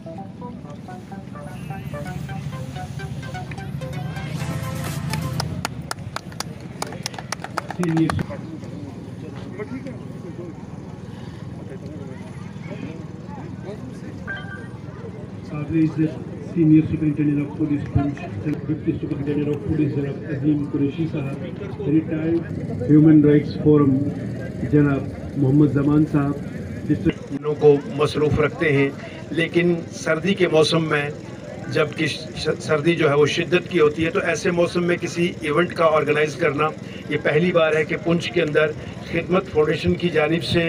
Senior superintendent of police deputy superintendent of police जनाब अजीम कुरेशी साहब retired human rights forum जनाब मोहम्मद जमान साहब डिस्ट्रिक्ट को मसरूफ रखते हैं। लेकिन सर्दी के मौसम में जब कि सर्दी जो है वो शिद्दत की होती है तो ऐसे मौसम में किसी इवेंट का ऑर्गेनाइज करना, ये पहली बार है कि पुंछ के अंदर खिदमत फाउंडेशन की जानिब से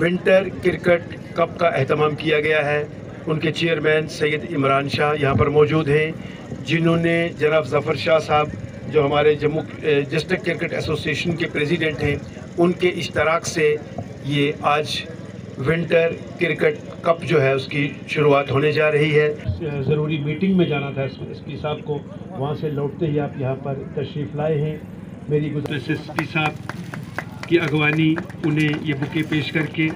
विंटर क्रिकेट कप का अहतमाम किया गया है। उनके चेयरमैन सैयद इमरान शाह यहाँ पर मौजूद हैं, जिन्होंने जनाब जफ़र शाह साहब, जो हमारे जम्मू डिस्ट्रिक्ट क्रिकेट एसोसिएशन के प्रेसिडेंट हैं, उनके इश्तराक से ये आज विंटर क्रिकेट कप जो है उसकी शुरुआत होने जा रही है। ज़रूरी मीटिंग में जाना था एस पी साहब को वहाँ से लौटते ही आप यहाँ पर तशरीफ़ लाए हैं। मेरी गुजारिश एस पी साहब की अगवानी उन्हें ये बुके पेश करके।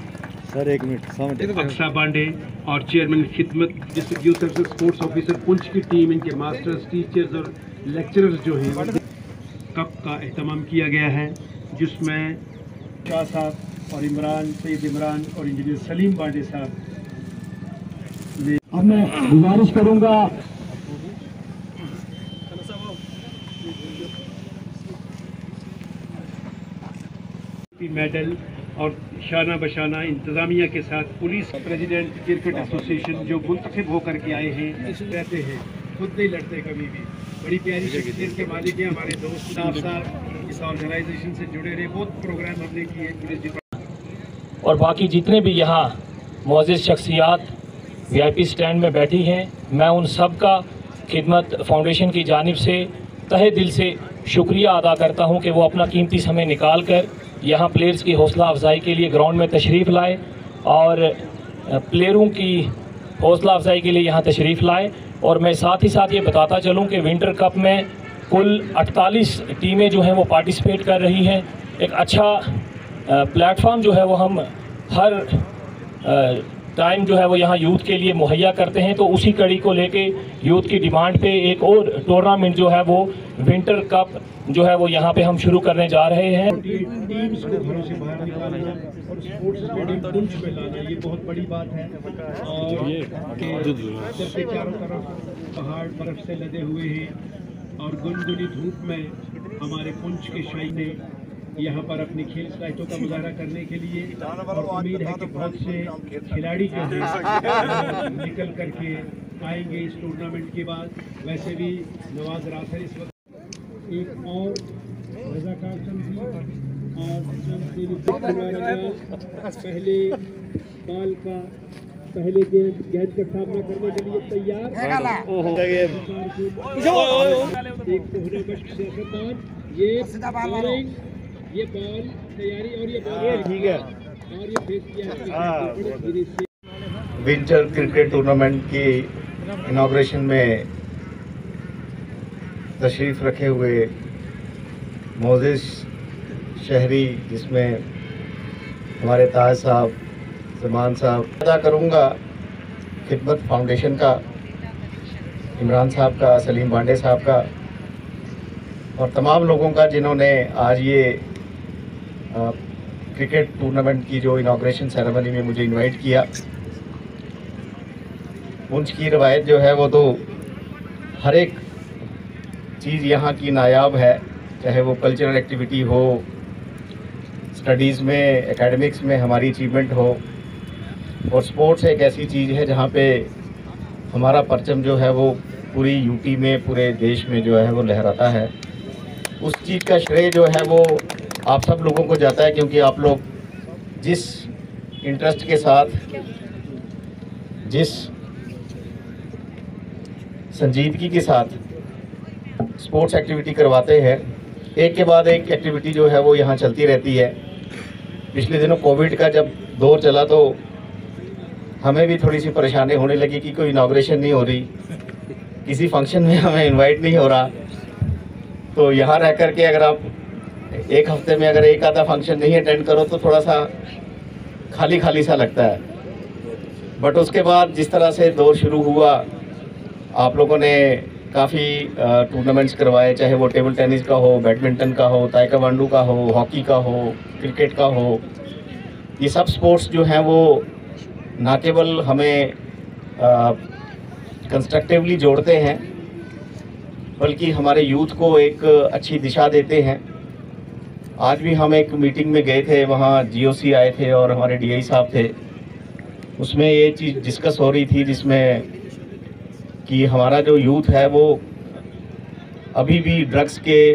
सर एक मिनट अक्सा बांडे और चेयरमैन खिदमत district youth service sports officer Poonch की टीम इनके मास्टर्स टीचर्स और लेक्चरर्स जो हैं कप का अहतमाम किया गया है जिसमें शाह साहब और इमरान सईद इमरान और इंजीनियर सलीम बांडे साहब। ने अब मैं गुजारिश करूँगा मेडल और शाना बशाना इंतज़ामिया के साथ पुलिस प्रेसिडेंट क्रिकेट एसोसिएशन जो मुंतखब होकर के आए हैं, रहते हैं, खुद नहीं लड़ते कभी भी। बड़ी प्यारी शख्सियत के मालिक हैं हमारे दोस्त साहब साहब इस ऑर्गेनाइजेशन से जुड़े रहे, बहुत प्रोग्राम हमने किए, पुलिस और बाकी जितने भी यहाँ मोज़ शख्सियात वी स्टैंड में बैठी हैं, मैं उन सब का खिदमत फाउंडेशन की जानिब से तहे दिल से शुक्रिया अदा करता हूँ कि वो अपना कीमती समय निकाल कर यहाँ प्लेयर्स की हौसला अफजाई के लिए ग्राउंड में तशरीफ़ लाए और प्लेयरों की हौसला अफजाई के लिए यहाँ तशरीफ़ लाए। और मैं साथ ही साथ ये बताता चलूँ कि विंटर कप में कुल 48 टीमें जो हैं वो पार्टिसिपेट कर रही हैं। एक अच्छा प्लेटफॉर्म जो है वो हम हर टाइम जो है वो यहाँ यूथ के लिए मुहैया करते हैं तो उसी कड़ी को लेके यूथ की डिमांड पे एक और टूर्नामेंट जो है वो विंटर कप जो है वो यहाँ पे हम शुरू करने जा रहे हैं टीम्स को घरों से बाहर और स्पोर्ट्स में लाना ये बहुत बड़ी बात है और चारों तरफ़ पहाड़ बर्फ़ से लदे हुए हैं। और गुनगुनी धूप में हमारे पुंछ के शाही ने यहाँ पर अपनी खेल सलाहितों का मुजाहरा करने के लिए और उम्मीद है कि बहुत से खिलाड़ी जो हैं निकल करके आएँगे इस टूर्नामेंट के बाद। वैसे भी नवाज़ रासर इस वक्त। एक और रजाकार और पहले बाल का पहले गेंद गेंद का सामना करने के लिए तैयार। एक कोहरे बख्श सियासतदान ये ये बॉल तैयारी और ये बॉल ठीक है। और ये फेस किया है। विंटर क्रिकेट टूर्नामेंट की इनाग्रेशन में तशरीफ़ रखे हुए मोजिस शहरी जिसमें हमारे ताज साहब सलमान साहब अदा करूँगा खिदमत फाउंडेशन का इमरान साहब का सलीम बांडे साहब का और तमाम लोगों का जिन्होंने आज ये क्रिकेट टूर्नामेंट की जो इनाग्रेशन सेरेमनी में मुझे इनवाइट किया पुंछ की रवायत जो है वो तो हर एक चीज़ यहाँ की नायाब है, चाहे वो कल्चरल एक्टिविटी हो स्टडीज़ में एकेडमिक्स में हमारी अचीवमेंट हो, और स्पोर्ट्स एक ऐसी चीज़ है जहाँ पे हमारा परचम जो है वो पूरी यूटी में, पूरे देश में जो है वो लहराता है। उस चीज़ का श्रेय जो है वो आप सब लोगों को जाता है क्योंकि आप लोग जिस इंटरेस्ट के साथ, जिस संजीदगी के साथ स्पोर्ट्स एक्टिविटी करवाते हैं, एक के बाद एक एक्टिविटी जो है वो यहाँ चलती रहती है। पिछले दिनों कोविड का जब दौर चला तो हमें भी थोड़ी सी परेशानी होने लगी कि कोई इनाग्रेशन नहीं हो रही, किसी फ़ंक्शन में हमें इनवाइट नहीं हो रहा। तो यहाँ रह कर के अगर आप एक हफ़्ते में अगर एक आधा फ़ंक्शन नहीं अटेंड करो तो थोड़ा सा खाली खाली सा लगता है। बट उसके बाद जिस तरह से दौर शुरू हुआ, आप लोगों ने काफ़ी टूर्नामेंट्स करवाए, चाहे वो टेबल टेनिस का हो बैडमिंटन का हो ताइकावांडू का हो हॉकी का हो क्रिकेट का हो, ये सब स्पोर्ट्स जो हैं वो ना केवल हमें कंस्ट्रक्टिवली जोड़ते हैं, बल्कि हमारे यूथ को एक अच्छी दिशा देते हैं। आज भी हम एक मीटिंग में गए थे, वहाँ जीओसी आए थे और हमारे डीआई साहब थे। उसमें ये चीज़ डिस्कस हो रही थी जिसमें कि हमारा जो यूथ है वो अभी भी ड्रग्स के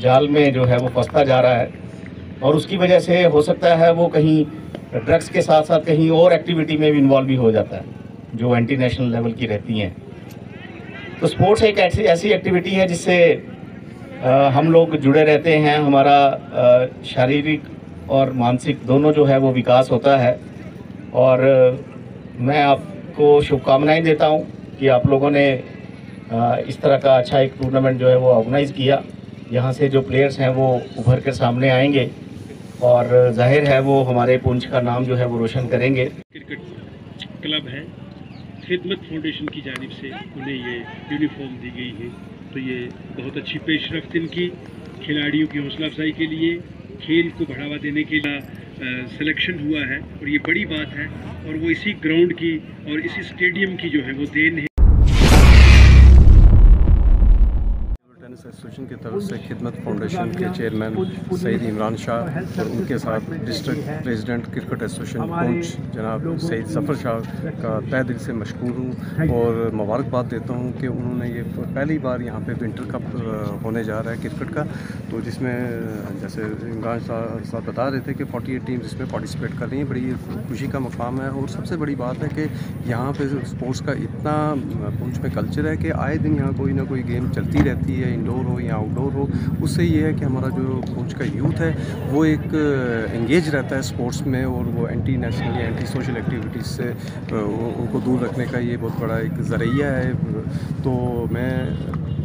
जाल में जो है वो फंसता जा रहा है और उसकी वजह से हो सकता है वो कहीं ड्रग्स के साथ साथ कहीं और एक्टिविटी में भी इन्वॉल्व भी हो जाता है, जो एंटी नेशनल लेवल की रहती हैं। तो स्पोर्ट्स एक ऐसी ऐसी एक्टिविटी है जिससे हम लोग जुड़े रहते हैं, हमारा शारीरिक और मानसिक दोनों जो है वो विकास होता है। और मैं आपको शुभकामनाएँ देता हूँ कि आप लोगों ने इस तरह का अच्छा एक टूर्नामेंट जो है वो ऑर्गेनाइज़ किया। यहाँ से जो प्लेयर्स हैं वो उभर कर सामने आएँगे और ज़ाहिर है वो हमारे पुंछ का नाम जो है वो रोशन करेंगे। क्रिकेट क्लब है। खिदमत फाउंडेशन की जानिब से उन्हें ये यूनिफॉर्म दी गई है। तो ये बहुत अच्छी पेशरफ्त इनकी खिलाड़ियों की हौसला अफजाई के लिए, खेल को बढ़ावा देने के लिए सिलेक्शन हुआ है और ये बड़ी बात है और वो इसी ग्राउंड की और इसी स्टेडियम की जो है वो देन है। एसोसिएशन की तरफ़ से खिदमत फाउंडेशन के चेयरमैन सईद इमरान शाह और उनके साथ district president cricket association Poonch जनाब सईद सफ़र शाह का तय दिल से मशहूर हूँ और मुबारकबाद देता हूँ कि उन्होंने ये पहली बार यहाँ पे विंटर कप होने जा रहा है क्रिकेट का। तो जिसमें, जैसे इमरान शाह साहब बता रहे थे कि 48 टीम्स इसमें पार्टिसिपेट कर रही हैं, बड़ी खुशी का मकाम है। और सबसे बड़ी बात है कि यहाँ पर स्पोर्ट्स का इतना पुंछ में कल्चर है कि आए दिन यहाँ कोई ना कोई गेम चलती रहती है इंडोर हो या आउटडोर हो, उससे ये है कि हमारा जो पुंछ का यूथ है, वो एक इंगेज रहता है स्पोर्ट्स में और वो एंटी नेशनल या एंटी सोशल एक्टिविटीज़ से उनको दूर रखने का ये बहुत बड़ा एक ज़रिया है। तो मैं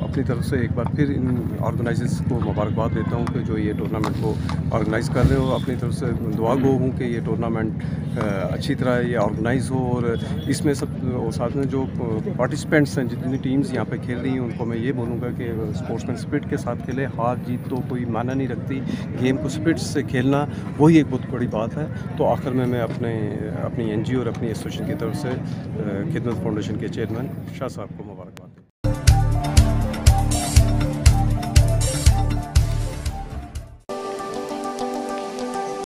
अपनी तरफ़ से एक बार फिर इन ऑर्गेनाइजर्स को मुबारकबाद देता हूँ कि जो ये टूर्नामेंट को ऑर्गेनाइज़ कर रहे हो, अपनी तरफ़ से दुआ गो हूँ कि ये टूर्नामेंट अच्छी तरह ये ऑर्गेनाइज़ हो और इसमें सब, और साथ में जो पार्टिसिपेंट्स हैं, जितनी टीम्स यहाँ पे खेल रही हैं, उनको मैं ये बोलूँगा कि स्पोर्ट्समैन स्पिरिट के साथ खेले। हार जीत तो कोई माना नहीं रखती। गेम को स्पिरिट से खेलना, वही एक बहुत बड़ी बात है। तो आखिर में मैं अपने, अपनी एनजीओ और अपनी एसोसिएशन की तरफ़ से खिदमत फाउंडेशन के चेयरमैन शाह साहब को मुबारक